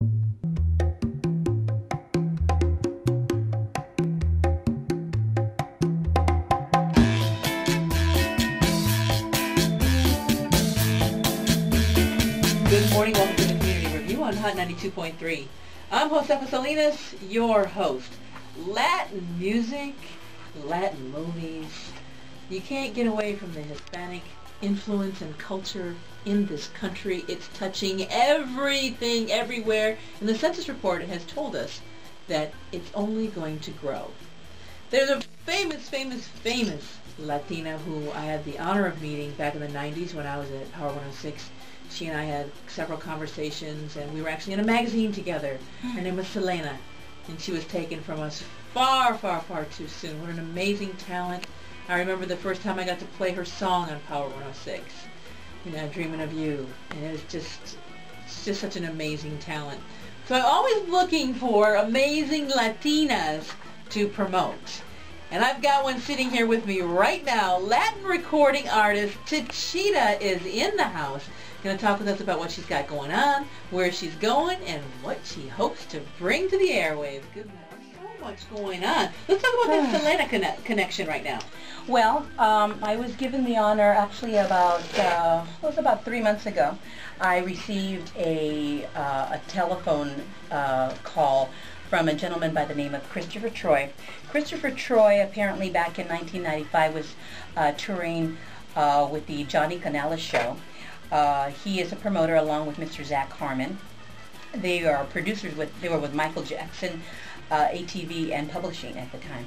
Good morning, welcome to the Community Review on Hot 92.3. I'm Josefa Salinas, your host. Latin music, Latin movies. You can't get away from the Hispanic influence and culture in this country. It's touching everything, everywhere. And the census report has told us that it's only going to grow. There's a famous, famous, famous Latina who I had the honor of meeting back in the 90s when I was at Power 106 she and I had several conversations, and we were actually in a magazine together. Hmm. Her name was Selena, and she was taken from us far, far, far too soon. What an amazing talent. I remember the first time I got to play her song on Power 106, you know, Dreaming of You, and it was just, it's just such an amazing talent. So I'm always looking for amazing Latinas to promote. And I've got one sitting here with me right now. Latin recording artist TeCheetah is in the house going to talk with us about what she's got going on, where she's going, and what she hopes to bring to the airwaves. Good morning. Much going on. Let's talk about this Selena conne- connection right now. Well, um, I was given the honor actually about, uh, it was about three months ago. I received a, uh, a telephone uh, call from a gentleman by the name of Christopher Troy. Christopher Troy apparently back in 1995 was uh, touring uh, with the Johnny Canales show uh, he is a promoter along with Mr. Zach Harmon. They are producers with, they were with Michael Jackson, uh, ATV, and publishing at the time.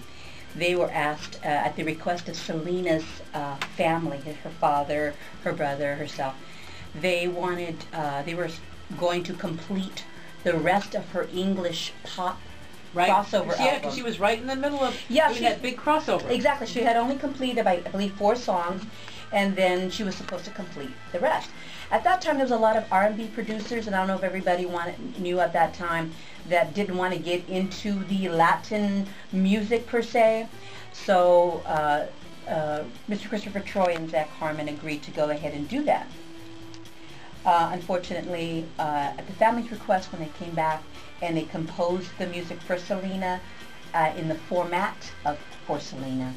They were asked, uh, at the request of Selena's uh, family, her father, her brother, herself, they wanted, uh, they were going to complete the rest of her English pop right. crossover yeah, because she was right in the middle of yeah, doing she, that big crossover. Exactly. She had only completed, I believe, four songs and then she was supposed to complete the rest. At that time, there was a lot of R&B producers, and I don't know if everybody wanted, knew at that time that didn't want to get into the Latin music per se. So uh, uh, Mr. Christopher Troy and Zach Harmon agreed to go ahead and do that. Uh, unfortunately, uh, at the family's request, when they came back and they composed the music for Selena uh, in the format of for Selena,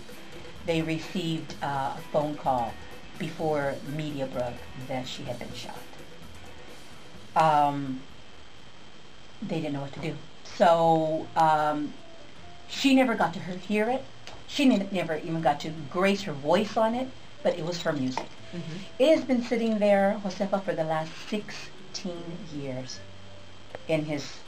they received uh, a phone call before media broke that she had been shot. Um, they didn't know what to do. So um, she never got to hear it. She never even got to grace her voice on it, but it was her music. Mm-hmm. It has been sitting there, Josefa, for the last 16 years in his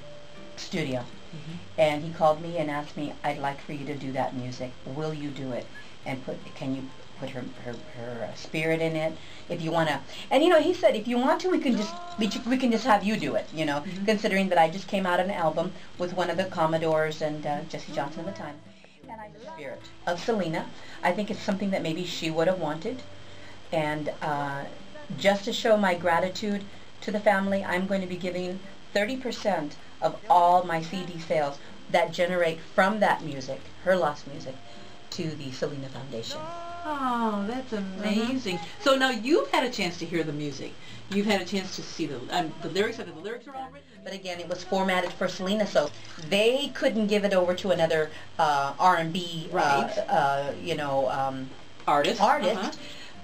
studio. Mm-hmm. And he called me and asked me, I'd like for you to do that music. Will you do it? And put, can you put her her, her uh, spirit in it. If you want to, and you know, he said if you want to, we can just we, we can just have you do it. You know, mm-hmm. considering that I just came out an album with one of the Commodores and uh, Jesse Johnson at the time, and I the spirit of Selena. I think it's something that maybe she would have wanted, and uh, just to show my gratitude to the family, I'm going to be giving 30% of all my CD sales that generate from that music, her lost music, to the Selena Foundation. Oh, that's amazing. Mm-hmm. So now you've had a chance to hear the music. You've had a chance to see the um, the lyrics. The lyrics are all written. But again, it was formatted for Selena, so they couldn't give it over to another uh, R&B, uh, right. uh, uh, you know, um, artist. Artist. Uh-huh.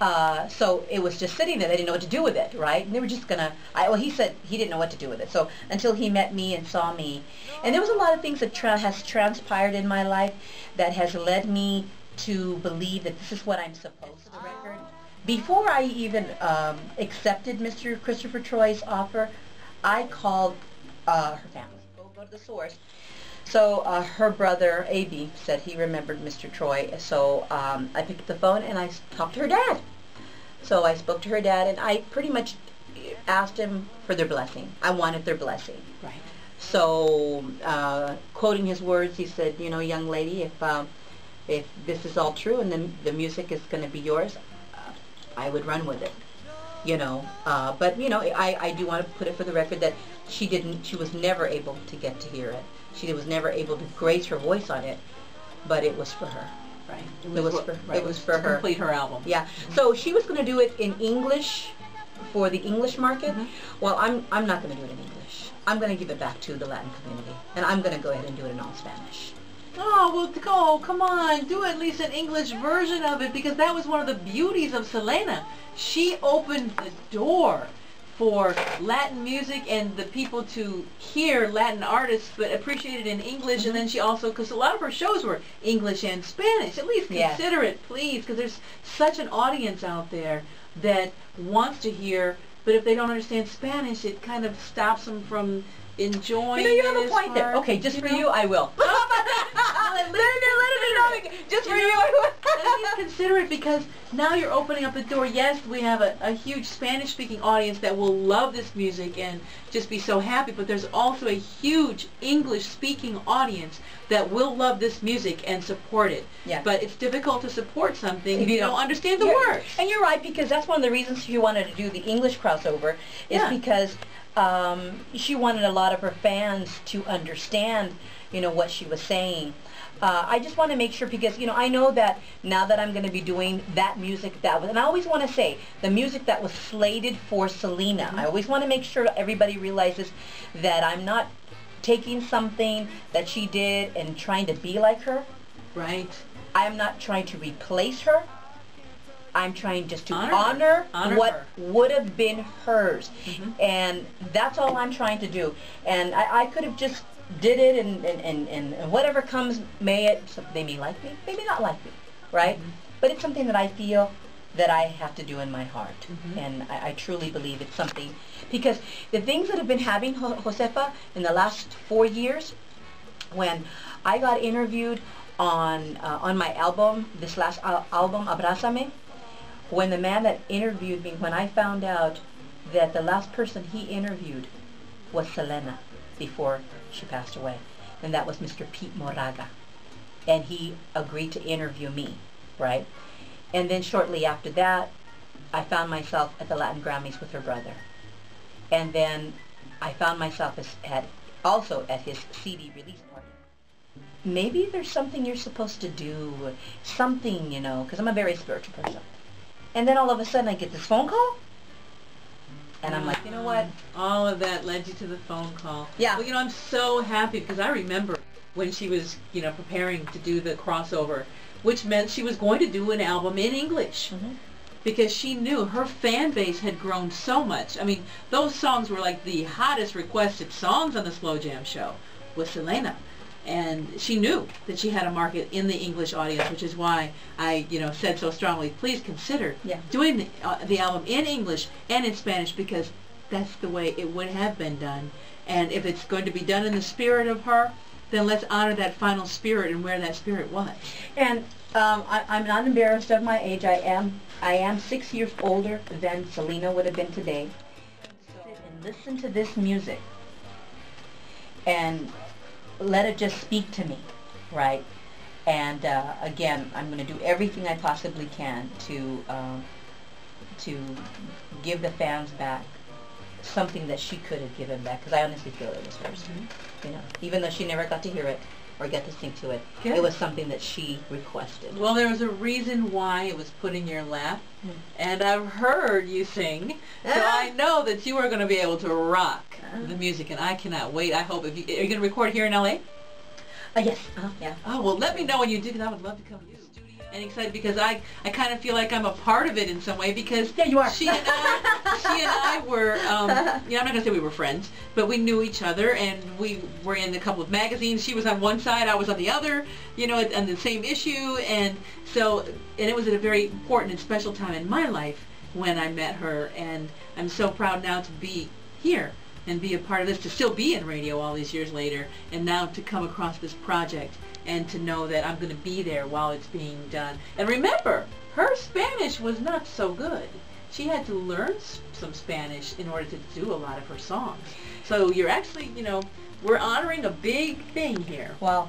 Uh, so it was just sitting there. They didn't know what to do with it, right? And they were just gonna. I, well, he said he didn't know what to do with it. So until he met me and saw me, and there was a lot of things that tra- has transpired in my life that has led me to believe that this is what I'm supposed to record. Before I even um, accepted Mr. Christopher Troy's offer, I called uh, her family. Go, go to the source. So uh, her brother, A.B., said he remembered Mr. Troy. So um, I picked up the phone and I talked to her dad. So I spoke to her dad and I pretty much asked him for their blessing. I wanted their blessing. Right. So uh, quoting his words, he said, you know, young lady, if um, if this is all true and then the music is going to be yours, uh, I would run with it. You know, uh, but you know, I, I do want to put it for the record that she didn't, she was never able to get to hear it. She was never able to grace her voice on it, but it was for her. Right. It was, it was for, right. it was for her. complete her album. Yeah. So she was going to do it in English for the English market, Mhm. well, I'm I'm not going to do it in English. I'm going to give it back to the Latin community, and I'm going to go ahead and do it in all Spanish. Oh, well, go, come on, do at least an English version of it because that was one of the beauties of Selena. She opened the door for Latin music and the people to hear Latin artists but appreciate it in English and mm-hmm. then she also, because a lot of her shows were English and Spanish, at least Yes. consider it, please, because there's such an audience out there that wants to hear, but if they don't understand Spanish, it kind of stops them from enjoying You know, you have a point there. Okay, just for know? you, I will. at least Just for You know. Consider it because now you're opening up the door. Yes, we have a, a huge Spanish-speaking audience that will love this music and just be so happy, but there's also a huge English-speaking audience that will love this music and support it. Yeah. But it's difficult to support something If you don't don't- understand the words. And you're right because that's one of the reasons she wanted to do the English crossover is Yeah. because um, she wanted a lot of her fans to understand, you know, what she was saying. Uh, I just want to make sure because you know I know that now that I'm going to be doing that music that was, and I always want to say the music that was slated for Selena. I always want to make sure everybody realizes that I'm not taking something that she did and trying to be like her. Right. I am not trying to replace her. I'm trying just to Honor honor, Honor what her. would have been hers. Mhm. And that's all I'm trying to do. And I, I could have just did it and, and, and, and, whatever comes, may it, they may like me, maybe not like me, right? Mhm. But it's something that I feel that I have to do in my heart. Mhm. And I, I truly believe it's something, because the things that have been happening, Jo- Josefa, in the last four years, when I got interviewed on uh, on my album, this last al- album, Abrázame, when the man that interviewed me, when I found out that the last person he interviewed was Selena before she passed away, and that was Mr. Pete Moraga, and he agreed to interview me, right? And then shortly after that, I found myself at the Latin Grammys with her brother, and then I found myself as, at also at his CD release party. Maybe there's something you're supposed to do, something, you know, because I'm a very spiritual person. And then all of a sudden I get this phone call, and I'm like, you know what? All of that led you to the phone call. Yeah. Well, you know, I'm so happy because I remember when she was, you know, preparing to do the crossover, which meant she was going to do an album in English Mhm. because she knew her fan base had grown so much. I mean, those songs were like the hottest requested songs on the Slow Jam show with Selena. And she knew that she had a market in the English audience, which is why I, you know, said so strongly, please consider Yeah. doing the, uh, the album in English and in Spanish because that's the way it would have been done. And if it's going to be done in the spirit of her, then let's honor that final spirit and where that spirit was. And um, I, I'm not embarrassed of my age. I am I am six years older than Selena would have been today. Sit and listen to this music and let it just speak to me, right? And uh, again, I'm going to do everything I possibly can to um, to give the fans back something that she could have given back because I honestly feel it was hers. You know, even though she never got to hear it or get to sing to it, Good. it was something that she requested. Well, there was a reason why it was put in your lap, Hmm. and I've heard you sing, so Ah. I know that you are going to be able to rock Ah. the music, and I cannot wait. I hope if you are you going to record here in LA. Uh, yes, uh, yeah. Oh well, let me know when you do, because I would love to come to studio. And excited because I I kind of feel like I'm a part of it in some way because Yeah, you are. she and I she and I were um, you know I'm not gonna say we were friends, but we knew each other and we were in a couple of magazines. She was on one side, I was on the other, you know, on the same issue, and so and it was at a very important and special time in my life when I met her, and I'm so proud now to be here and be a part of this, to still be in radio all these years later, and now to come across this project and to know that I'm going to be there while it's being done. And remember, her Spanish was not so good. She had to learn some Spanish in order to do a lot of her songs. So you're actually, you know, we're honoring a big thing here. Well,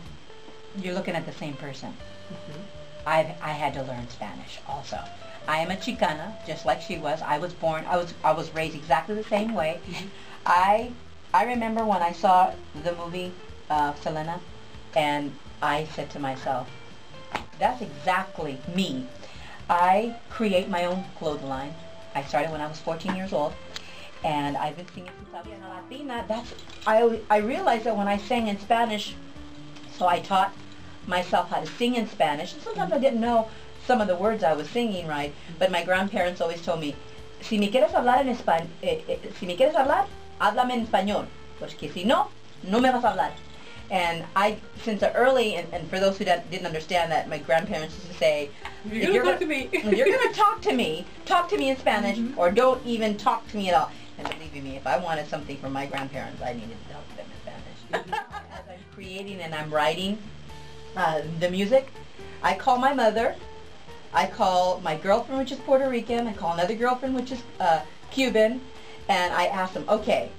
you're looking at the same person. Mm-hmm. I've, I had to learn Spanish also. I am a Chicana, just like she was. I was born, I was, I was raised exactly the same way. Mhm. I, I remember when I saw the movie uh, Selena, and I said to myself, that's exactly me. I create my own clothing line. I started when I was 14 years old, and I've been singing since I was a Latina. That's I I realized that when I sang in Spanish, so I taught myself how to sing in Spanish. And sometimes I didn't know some of the words I was singing right, but my grandparents always told me, si me quieres hablar en español, eh, eh, si me quieres hablar, háblame en español, porque si no, no me vas a hablar. And I, since early, and, and for those who didn't understand that, my grandparents used to say, you're, you're going to talk to me. you're going to talk to me, talk to me in Spanish, mm -hmm. or don't even talk to me at all. And believe me, if I wanted something from my grandparents, I needed to talk to them in Spanish. As I'm creating and I'm writing uh, the music, I call my mother, I call my girlfriend, which is Puerto Rican, I call another girlfriend, which is uh, Cuban, and I ask them, okay,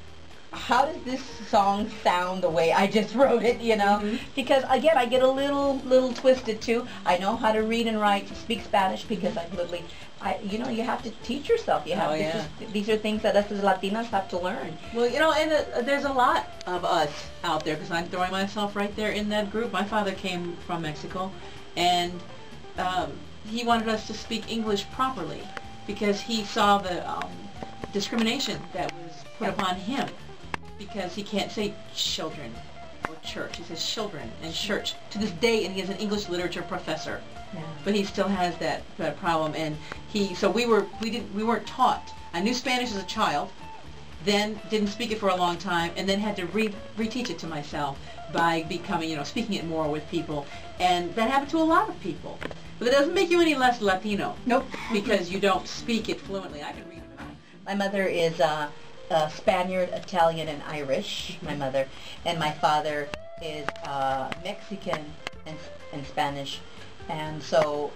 how does this song sound the way I just wrote it, you know? Mm -hmm. Because again, I get a little little twisted too. I know how to read and write, speak Spanish because I literally, I you know, you have to teach yourself. You have oh, yeah. Is, these are things that us as Latinas have to learn. Well, you know, and uh, there's a lot of us out there because I'm throwing myself right there in that group. My father came from Mexico, and um, he wanted us to speak English properly because he saw the um, discrimination that was put upon him because he can't say children or church. He says children and church to this day, and he is an English literature professor. Yeah. But he still has that, that problem, and he. So we were we didn't we weren't taught. I knew Spanish as a child, then didn't speak it for a long time, and then had to re reteach it to myself by becoming you know speaking it more with people, and that happened to a lot of people. But it doesn't make you any less Latino. Nope. Because you don't speak it fluently. I can read it. My mother is. Uh, uh, Spaniard, Italian, and Irish, my mother, and my father is uh, Mexican and, and Spanish. And so,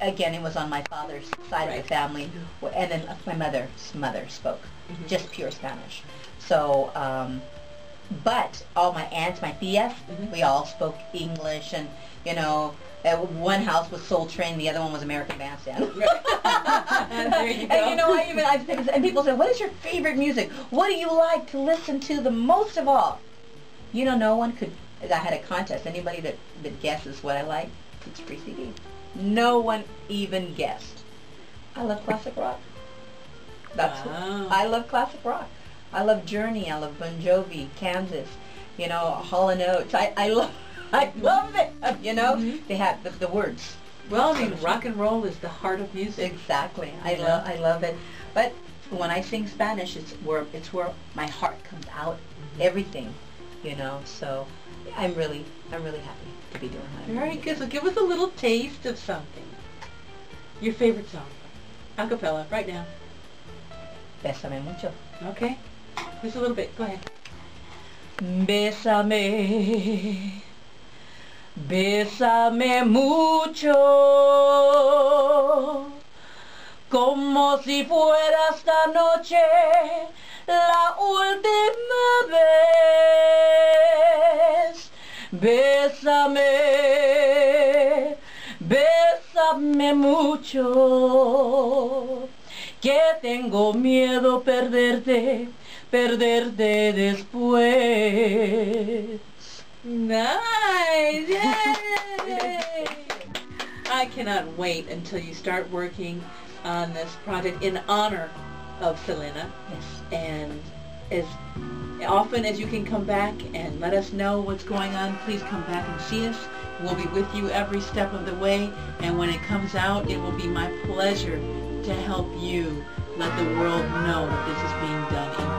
again, it was on my father's side right. of the family. And then my mother's mother spoke mm-hmm. just pure Spanish. So, um, but all my aunts, my tias, mm-hmm. we all spoke English and, you know, one house was Soul Train, the other one was American Bandstand. there you go. And you know, I even I and people say, "What is your favorite music? What do you like to listen to the most of all?" You know, no one could. I had a contest. Anybody that that guesses what I like, it's free CD. No one even guessed. I love classic rock. That's wow. I love classic rock. I love Journey. I love Bon Jovi, Kansas. You know, Hall and Oates. I I love. I love it. You know, mm -hmm. they have the, the words. Well, I mean, rock and roll is the heart of music. Exactly. I love I love it. But when I sing Spanish, it's where it's where my heart comes out. Mm -hmm. Everything, you know. So I'm really I'm really happy to be doing that. Very good. So give us a little taste of something. Your favorite song, a cappella, right now. Bésame mucho. Okay. Just a little bit. Go ahead. Bésame Bésame mucho, como si fuera esta noche la última Bésame, mucho, que tengo miedo perderte, perderte después. Nice! I cannot wait until you start working on this project in honor of Selena. Yes. And as often as you can come back and let us know what's going on, please come back and see us. We'll be with you every step of the way. And when it comes out, it will be my pleasure to help you let the world know that this is being done